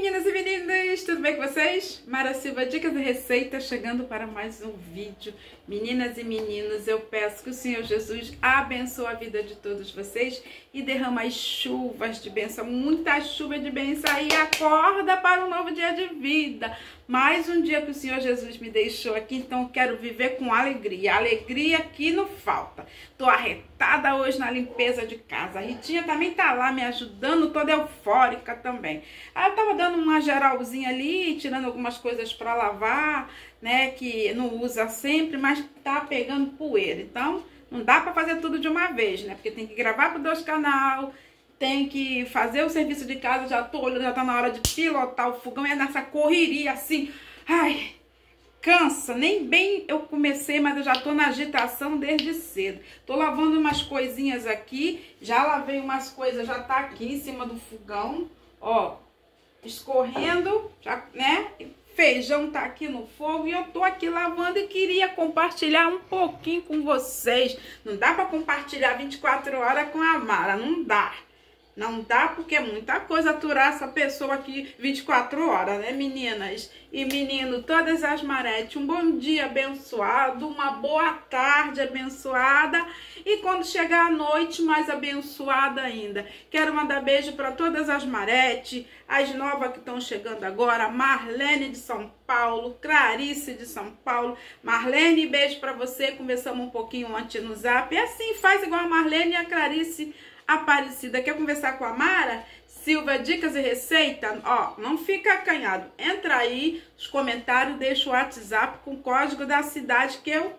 meninas e meninos, tudo bem com vocês? Mara Silva, dicas e receitas, chegando para mais um vídeo. Meninas e meninos, eu peço que o Senhor Jesus abençoe a vida de todos vocês e derrama as chuvas de bênção, muita chuva de bênção e acorda para um novo dia de vida. Mais um dia que o Senhor Jesus me deixou aqui, então eu quero viver com alegria. Alegria que não falta. Tô arretada hoje na limpeza de casa. A Ritinha também tá lá me ajudando, toda eufórica também. Eu tava dando uma geralzinha ali, tirando algumas coisas para lavar, né, que não usa sempre, mas tá pegando poeira. Então, não dá para fazer tudo de uma vez, né? Porque tem que gravar pro dois canal, tem que fazer o serviço de casa, já tô olhando, já tá na hora de pilotar o fogão, é nessa correria assim, ai, cansa, nem bem eu comecei, mas eu já tô na agitação desde cedo. Tô lavando umas coisinhas aqui, já lavei umas coisas, já tá aqui em cima do fogão, ó, escorrendo, já, né, feijão tá aqui no fogo e eu tô aqui lavando e queria compartilhar um pouquinho com vocês. Não dá para compartilhar 24 horas com a Mara, não dá. Não dá porque é muita coisa aturar essa pessoa aqui 24 horas, né, meninas? E menino, todas as maretes, um bom dia abençoado, uma boa tarde abençoada e quando chegar a noite, mais abençoada ainda. Quero mandar beijo para todas as maretes, as novas que estão chegando agora, Marlene de São Paulo, Clarice de São Paulo. Marlene, beijo para você. Começamos um pouquinho antes no zap. É assim, faz igual a Marlene e a Clarice Aparecida. Quer conversar com a Mara? Silva, dicas e receita? Ó, não fica acanhado. Entra aí, os comentários, deixa o WhatsApp com o código da cidade que eu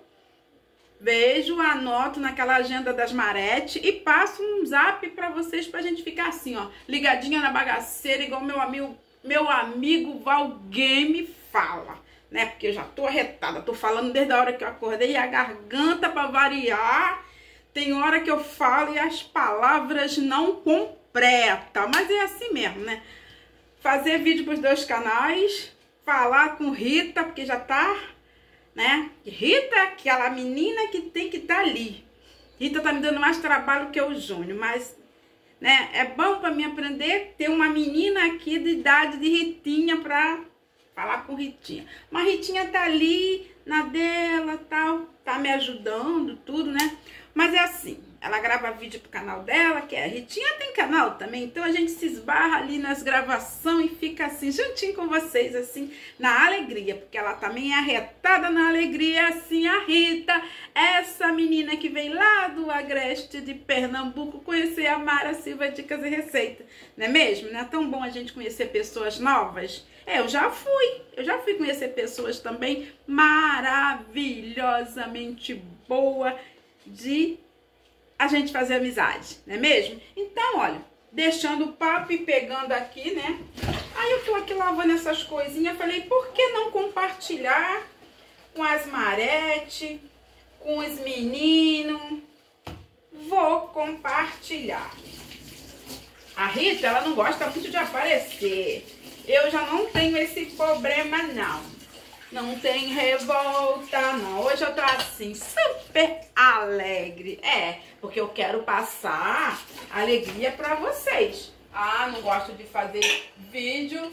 vejo, anoto naquela agenda das Marete e passo um zap para vocês pra gente ficar assim, ó, ligadinha na bagaceira, igual meu amigo, meu amigo Valgame fala, né? Porque eu já tô arretada, tô falando desde a hora que eu acordei e a garganta para variar tem hora que eu falo e as palavras não completam, mas é assim mesmo, né? Fazer vídeo para os dois canais, falar com Rita, porque já tá, né? Rita é aquela menina que tem que estar tá ali. Rita tá me dando mais trabalho que o Júnior, mas né, é bom para mim aprender ter uma menina aqui de idade de Ritinha para falar com Ritinha. Mas Ritinha tá ali na dela, tal, tá me ajudando, tudo, né? Mas é assim, ela grava vídeo pro canal dela, que é a Ritinha tem canal também, então a gente se esbarra ali nas gravações e fica assim, juntinho com vocês, assim, na alegria, porque ela também é arretada na alegria, assim, a Rita, essa menina que vem lá do Agreste de Pernambuco, conhecer a Mara Silva Dicas e Receita, não é mesmo? Não é tão bom a gente conhecer pessoas novas? É, eu já fui, eu já fui conhecer pessoas também maravilhosamente boas, de a gente fazer amizade, não é mesmo? Então, olha, deixando o papo e pegando aqui, né? Aí eu tô aqui lavando essas coisinhas, falei, por que não compartilhar com as Marete, com os meninos? Vou compartilhar. A Rita, ela não gosta muito de aparecer. Eu já não tenho esse problema, não. Não tem revolta, não. Hoje eu tô assim, super alegre. É, porque eu quero passar alegria pra vocês. Ah, não gosto de fazer vídeo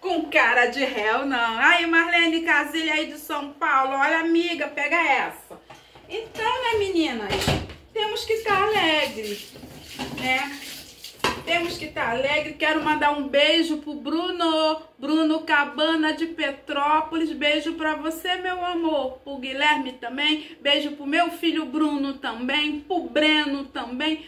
com cara de réu, não. Aí, Marlene Casilha aí de São Paulo. Olha, amiga, pega essa. Então, né, meninas? Temos que estar alegres, né? Temos que estar alegre. Quero mandar um beijo pro Bruno, Bruno Cabana de Petrópolis. Beijo para você, meu amor. Pro Guilherme também. Beijo pro meu filho Bruno também. Pro Breno também.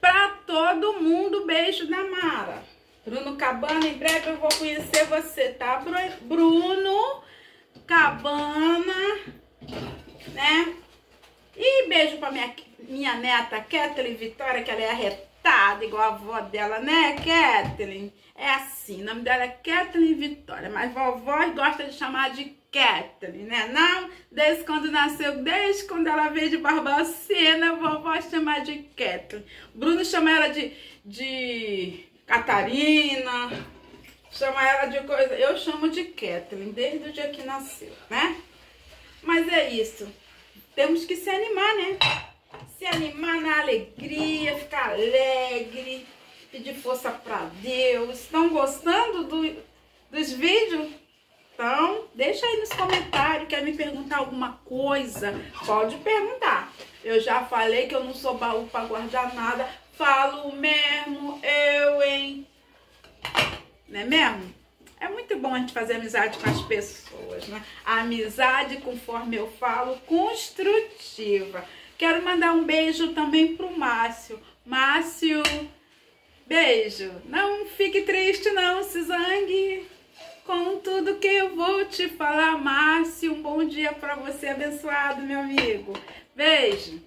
Pra todo mundo, beijo da Mara. Bruno Cabana, em breve eu vou conhecer você, tá? Bruno Cabana, né? E beijo pra minha, minha neta Kathleen Vitória, que ela é arretada agitada, igual a avó dela, né, Kathleen? É assim, o nome dela é Kathleen Vitória, mas vovó gosta de chamar de Kathleen, né? Não, desde quando nasceu, desde quando ela veio de Barbacena, vovó chama de Kathleen. Bruno chama ela de, de Catarina, chama ela de coisa. Eu chamo de Kathleen, desde o dia que nasceu, né? Mas é isso. Temos que se animar, né? Se animar na alegria, ficar alegre, pedir força para Deus. Estão gostando do, dos vídeos? Então, deixa aí nos comentários, quer me perguntar alguma coisa? Pode perguntar. Eu já falei que eu não sou baú para guardar nada. Falo mesmo, eu, hein? Não é mesmo? É muito bom a gente fazer amizade com as pessoas, né? A amizade, conforme eu falo, construtiva. Quero mandar um beijo também pro Márcio. Márcio, beijo. Não fique triste não, se zangue com tudo que eu vou te falar. Márcio, um bom dia para você, abençoado, meu amigo. Beijo.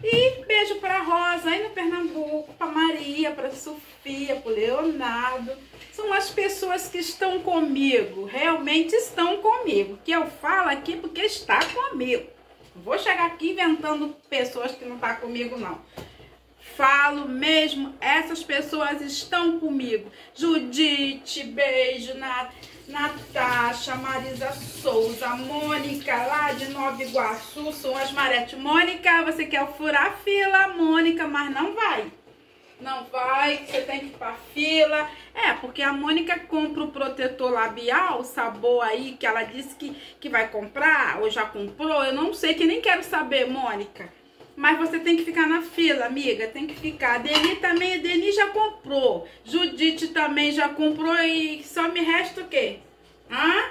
E beijo para Rosa aí no Pernambuco, para Maria, para Sofia, para Leonardo. São as pessoas que estão comigo, realmente estão comigo. Que eu falo aqui porque está comigo. Vou chegar aqui inventando pessoas que não tá comigo, não. Falo mesmo, essas pessoas estão comigo. Judite, beijo, Nat, Natasha, Marisa Souza, Mônica, lá de Nova Iguaçu, são as Marete. Mônica, você quer furar fila, Mônica, mas não vai. Não vai, você tem que ir pra fila. É, porque a Mônica compra o protetor labial, o sabor aí, que ela disse que, que vai comprar, ou já comprou. Eu não sei, que nem quero saber, Mônica. Mas você tem que ficar na fila, amiga. Tem que ficar. A Deni também, a Deni já comprou. Judite também já comprou e só me resta o quê? Hã?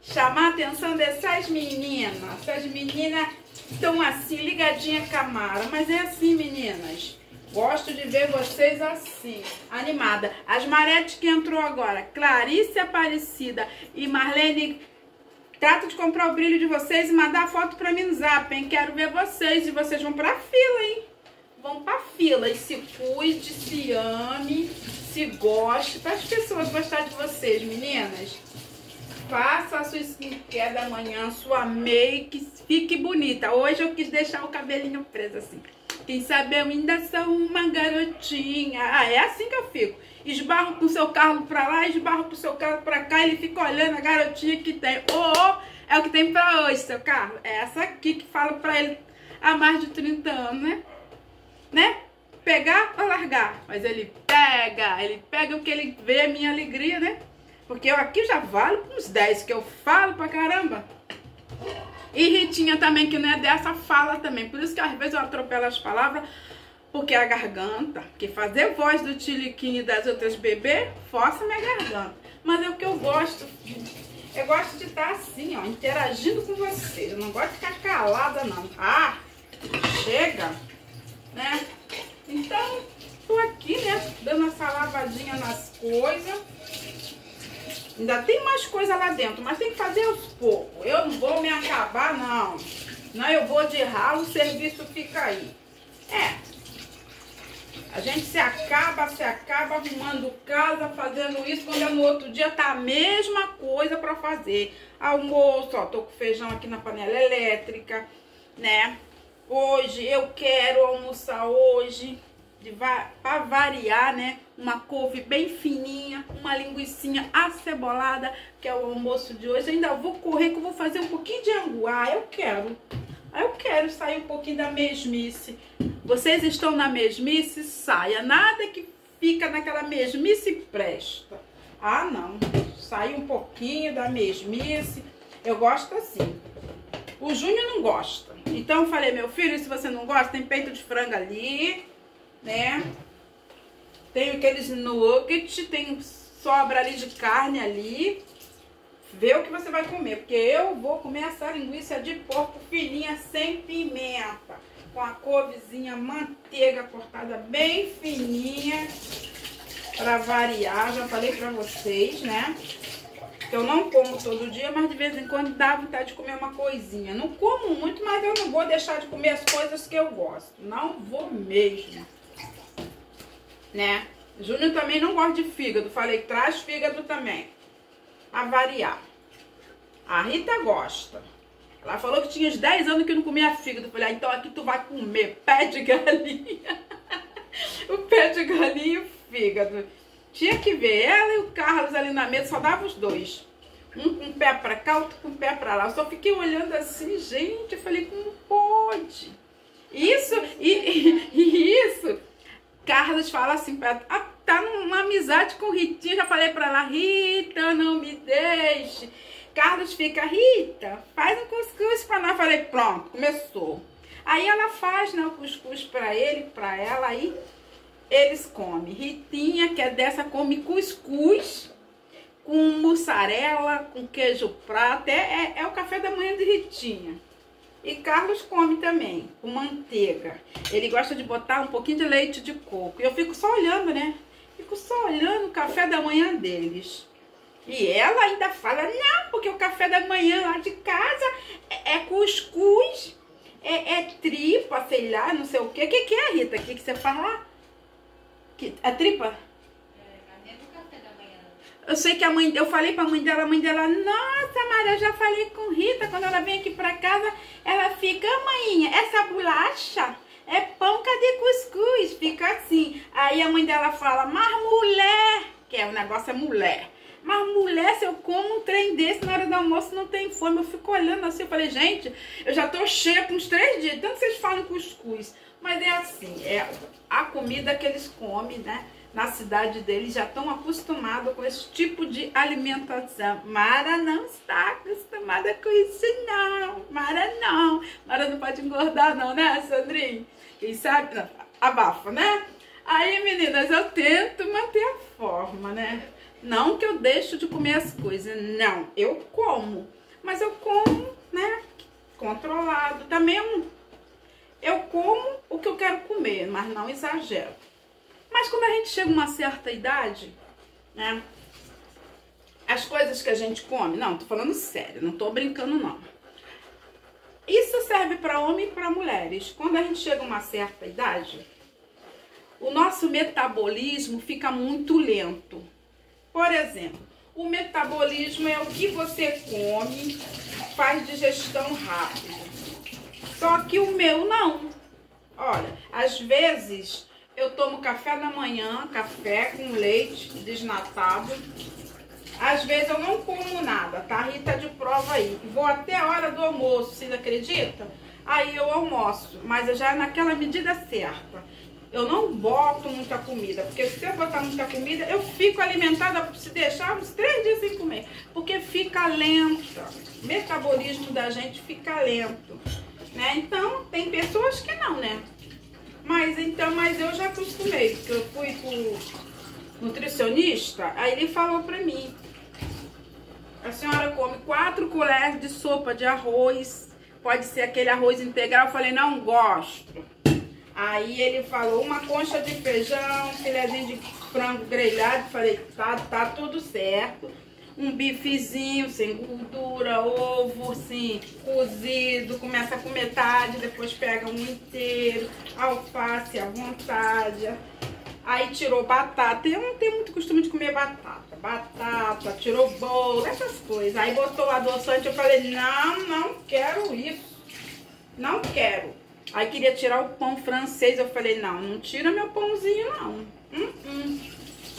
Chamar a atenção dessas meninas. Essas meninas estão assim, ligadinha com a Mara. Mas é assim, meninas. Gosto de ver vocês assim, animada. As maretes que entrou agora, Clarice Aparecida e Marlene Trato de comprar o brilho de vocês e mandar a foto pra mim no zap, hein? Quero ver vocês e vocês vão pra fila, hein? Vão pra fila e se cuide, se ame, se goste, para as pessoas gostar de vocês, meninas. Faça a sua skincare da manhã, sua make, fique bonita. Hoje eu quis deixar o cabelinho preso assim. Quem sabe eu ainda sou uma garotinha. Ah, é assim que eu fico esbarro com o seu carro pra lá, esbarro com o seu carro pra cá, ele fica olhando a garotinha que tem. Ô, oh, é o que tem pra hoje, seu carro. É essa aqui que fala pra ele há mais de 30 anos, né? Né? Pegar ou largar? Mas ele pega, ele pega o que ele vê, a minha alegria, né? Porque eu aqui já valo uns 10, que eu falo pra caramba. E Ritinha também, que não é dessa, fala também. Por isso que às vezes eu atropelo as palavras, porque a garganta, que fazer voz do tiliquinho e das outras bebês, força minha garganta. Mas é o que eu gosto. Eu gosto de estar assim, ó, interagindo com vocês. Eu não gosto de ficar calada, não. Ah, chega, né? Então, tô aqui, né, dando essa lavadinha nas coisas. Ainda tem mais coisa lá dentro, mas tem que fazer aos poucos. Eu não vou me acabar, não. Não, eu vou de ralo, o serviço fica aí. É, a gente se acaba, se acaba arrumando casa, fazendo isso, quando no outro dia tá a mesma coisa para fazer. Almoço, ó, tô com feijão aqui na panela elétrica, né? Hoje eu quero almoçar hoje, para variar, né? Uma couve bem fininha, uma linguiçinha acebolada, que é o almoço de hoje. Ainda vou correr que eu vou fazer um pouquinho de angu. Ah, eu quero. Aí eu quero sair um pouquinho da mesmice. Vocês estão na mesmice? Saia. Nada que fica naquela mesmice presta. Ah, não. Sai um pouquinho da mesmice. Eu gosto assim. O Júnior não gosta. Então eu falei, meu filho, se você não gosta, tem peito de frango ali, né? Tem aqueles nuggets, tem sobra ali de carne ali. Vê o que você vai comer, porque eu vou comer essa linguiça de porco fininha sem pimenta, com a couvezinha, manteiga cortada bem fininha, para variar, já falei para vocês, né? Eu não como todo dia, mas de vez em quando dá vontade de comer uma coisinha. Não como muito, mas eu não vou deixar de comer as coisas que eu gosto. Não vou mesmo. Né? Júnior também não gosta de fígado. Falei, traz fígado também a variar. A Rita gosta. Ela falou que tinha uns 10 anos que não comia fígado. Falei, ah, então aqui tu vai comer pé de galinha. o pé de galinha e o fígado. Tinha que ver ela e o Carlos ali na mesa, só dava os dois. Um com o pé pra cá, outro com o pé pra lá. Eu só fiquei olhando assim, gente, eu falei, como pode? Isso, e, e, e isso Carlos fala assim, ah, tá numa amizade com Ritinha, já falei pra ela, Rita, não me deixe. Carlos fica, Rita, faz um cuscuz pra nós. Falei, pronto, começou. Aí ela faz né, o cuscuz pra ele, pra ela, aí eles comem. Ritinha, que é dessa, come cuscuz com mussarela, com queijo prato. É, é, é o café da manhã de Ritinha. E Carlos come também, com manteiga. Ele gosta de botar um pouquinho de leite de coco. E eu fico só olhando, né? Fico só olhando o café da manhã deles. E ela ainda fala, não, porque o café da manhã lá de casa é, é cuscuz, é, é, tripa, sei lá, não sei o quê. O que, que é, Rita? O que, que você fala? Que, a tripa? Eu sei que a mãe, eu falei pra mãe dela, a mãe dela, nossa, Maria, já falei com Rita, quando ela vem aqui pra casa, ela fica, mãe, essa bolacha é pão, cadê cuscuz? Fica assim. Aí a mãe dela fala, mas mulher, que é o negócio é mulher. Mas mulher, se eu como um trem desse na hora do almoço, não tem fome. Eu fico olhando assim, eu falei, gente, eu já tô cheia por uns três dias. Tanto vocês falam cuscuz. Mas é assim, é a comida que eles comem, né? Na cidade deles já estão acostumados com esse tipo de alimentação. Mara não está acostumada com isso, não. Mara não. Mara não pode engordar, não, né, Sandrinho? Quem sabe? Não, abafa, né? Aí, meninas, eu tento manter a forma, né? Não que eu deixo de comer as coisas, não. Eu como. Mas eu como, né? Controlado. Também eu, eu como o que eu quero comer, mas não exagero. Mas quando a gente chega a uma certa idade, né? As coisas que a gente come, não, tô falando sério, não tô brincando não. Isso serve para homem e para mulheres. Quando a gente chega a uma certa idade, o nosso metabolismo fica muito lento. Por exemplo, o metabolismo é o que você come, faz digestão rápida. Só que o meu não. Olha, às vezes eu tomo café da manhã, café com leite desnatado. Às vezes eu não como nada, tá? Rita de prova aí. Vou até a hora do almoço, vocês acreditam? Aí eu almoço, mas já é naquela medida certa. Eu não boto muita comida, porque se eu botar muita comida, eu fico alimentada, se deixar, uns três dias sem comer. Porque fica lenta. O metabolismo da gente fica lento. Né? Então, tem pessoas que não, né? Mas então, mas eu já acostumei, porque eu fui pro nutricionista, aí ele falou pra mim, a senhora come quatro colheres de sopa de arroz, pode ser aquele arroz integral, eu falei, não gosto. Aí ele falou uma concha de feijão, filézinho de frango grelhado, falei, tá, tá tudo certo. Um bifezinho sem gordura, ovo assim, cozido, começa com metade, depois pega um inteiro, alface à vontade. Aí tirou batata, eu não tenho muito costume de comer batata. Batata, tirou bolo, essas coisas. Aí botou o adoçante, eu falei, não, não quero isso. Não quero. Aí queria tirar o pão francês, eu falei, não, não tira meu pãozinho não. Hum, hum.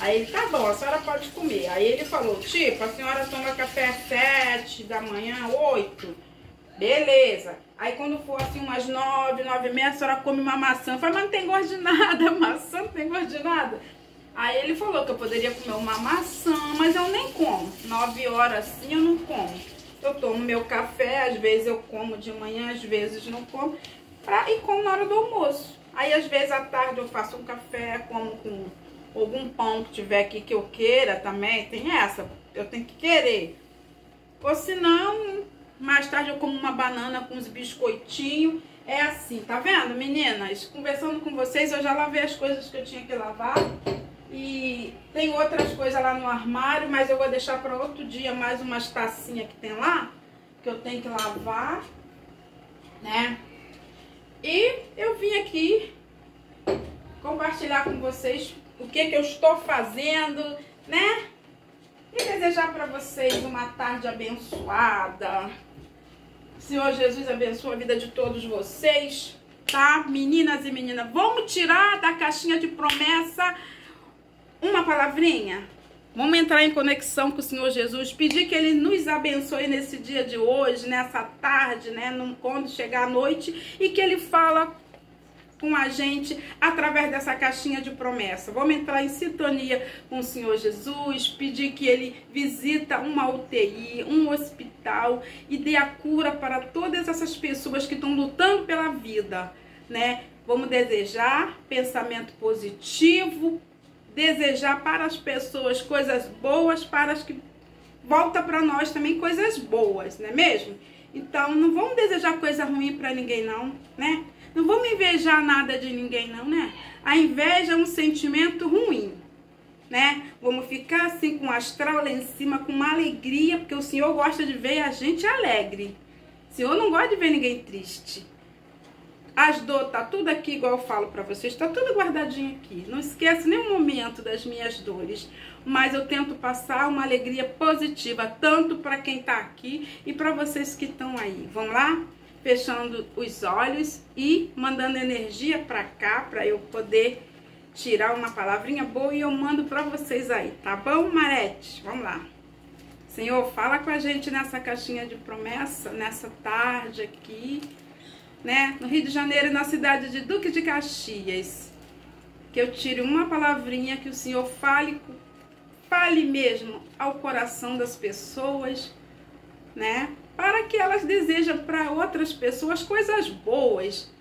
Aí ele, tá bom, a senhora pode comer. Aí ele falou, tipo, a senhora toma café às sete da manhã, oito. Beleza. Aí quando for assim umas nove, nove e meia, a senhora come uma maçã. Eu falei, mas não tem gosto de nada, maçã não tem gosto de nada. Aí ele falou que eu poderia comer uma maçã, mas eu nem como. Nove horas assim eu não como. Eu tomo meu café, às vezes eu como de manhã, às vezes não como pra, e como na hora do almoço. Aí às vezes à tarde eu faço um café, como com algum pão que tiver aqui que eu queira também, tem essa, eu tenho que querer. Ou senão, mais tarde eu como uma banana com uns biscoitinhos. É assim, tá vendo, meninas? Conversando com vocês, eu já lavei as coisas que eu tinha que lavar. E tem outras coisas lá no armário, mas eu vou deixar para outro dia mais umas tacinhas que tem lá, que eu tenho que lavar, né? E eu vim aqui compartilhar com vocês o que, que eu estou fazendo, né? E desejar para vocês uma tarde abençoada. Senhor Jesus abençoe a vida de todos vocês, tá? Meninas e meninas, vamos tirar da caixinha de promessa uma palavrinha? Vamos entrar em conexão com o Senhor Jesus, pedir que Ele nos abençoe nesse dia de hoje, nessa tarde, né? Quando chegar a noite, e que Ele fala com a gente através dessa caixinha de promessa. Vamos entrar em sintonia com o Senhor Jesus, pedir que Ele visita uma UTI, um hospital e dê a cura para todas essas pessoas que estão lutando pela vida, né? Vamos desejar pensamento positivo, desejar para as pessoas coisas boas, para as que volta para nós também coisas boas, não é mesmo? Então, não vamos desejar coisa ruim para ninguém não, né? Não vamos invejar nada de ninguém não, né? A inveja é um sentimento ruim, né? Vamos ficar assim com o astral lá em cima, com uma alegria, porque o Senhor gosta de ver a gente alegre. O Senhor não gosta de ver ninguém triste. As dores, tá tudo aqui, igual eu falo para vocês, tá tudo guardadinho aqui. Não esquece nenhum momento das minhas dores. Mas eu tento passar uma alegria positiva, tanto para quem tá aqui e para vocês que estão aí. Vamos lá? Fechando os olhos e mandando energia para cá, para eu poder tirar uma palavrinha boa e eu mando para vocês aí, tá bom, Marete? Vamos lá. Senhor, fala com a gente nessa caixinha de promessa, nessa tarde aqui né, no Rio de Janeiro, na cidade de Duque de Caxias, que eu tire uma palavrinha que o Senhor fale, fale mesmo ao coração das pessoas, né, para que elas desejem para outras pessoas coisas boas,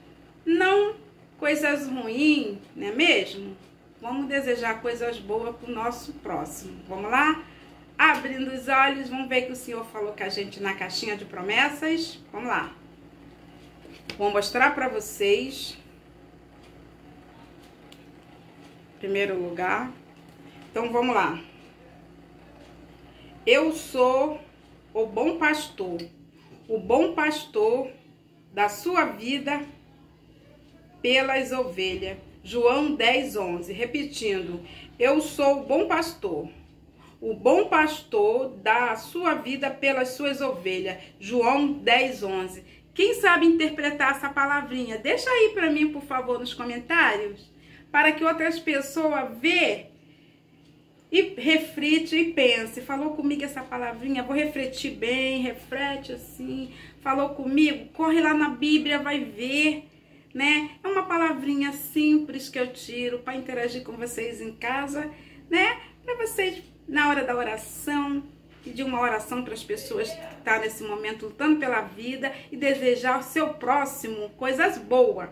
não coisas ruins, não é mesmo? Vamos desejar coisas boas para o nosso próximo. Vamos lá? Abrindo os olhos, vamos ver que o Senhor falou com a gente na caixinha de promessas. Vamos lá. Vou mostrar para vocês. Primeiro lugar. Então vamos lá. Eu sou o bom pastor. O bom pastor da sua vida pelas ovelhas. João 10, 11. Repetindo, eu sou o bom pastor. O bom pastor dá a sua vida pelas suas ovelhas. João 10, 11. Quem sabe interpretar essa palavrinha? Deixa aí para mim, por favor, nos comentários, para que outras pessoas vejam e reflete e pense. Falou comigo essa palavrinha, vou refletir bem, reflete assim. Falou comigo, corre lá na Bíblia, vai ver, né? É uma palavrinha simples que eu tiro para interagir com vocês em casa, né? Para vocês na hora da oração, pedir uma oração para as pessoas que estão tá nesse momento lutando pela vida e desejar ao seu próximo coisas boas,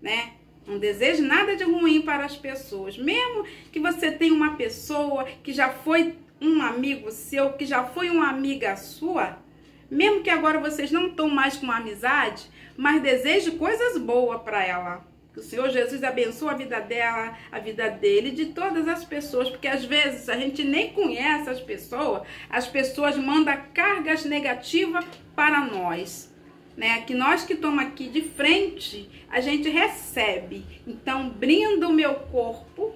né? Não deseje nada de ruim para as pessoas. Mesmo que você tenha uma pessoa que já foi um amigo seu, que já foi uma amiga sua, mesmo que agora vocês não estão mais com amizade, mas deseje coisas boas para ela. Que o Senhor Jesus abençoe a vida dela, a vida dele, de todas as pessoas, porque às vezes a gente nem conhece as pessoas, as pessoas mandam cargas negativas para nós. Né? Que nós que estamos aqui de frente, a gente recebe. Então, brindo o meu corpo,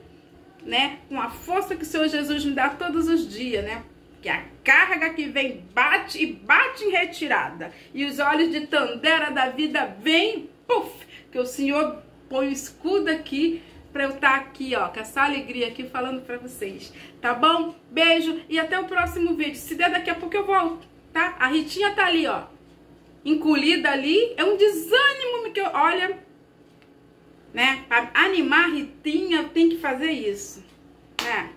né? Com a força que o Senhor Jesus me dá todos os dias, né? Que a carga que vem bate e bate em retirada. E os olhos de Tandera da vida vêm, puf, que o Senhor põe o escudo aqui para eu estar tá aqui, ó, com essa alegria aqui falando para vocês, tá bom? Beijo e até o próximo vídeo. Se der daqui a pouco eu volto, tá? A Ritinha tá ali, ó, encolhida ali, é um desânimo que eu, olha, né? Para animar Ritinha, tenho que fazer isso, né?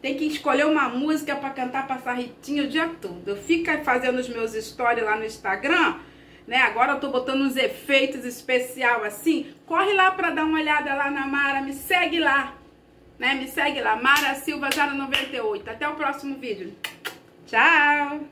Tem que escolher uma música para cantar para essa Ritinha o dia todo. Eu fico fazendo os meus stories lá no Instagram, né? Agora eu tô botando uns efeitos especial assim. Corre lá para dar uma olhada lá na Mara, me segue lá, né? Me segue lá, Mara Silva 098. Até o próximo vídeo. Tchau!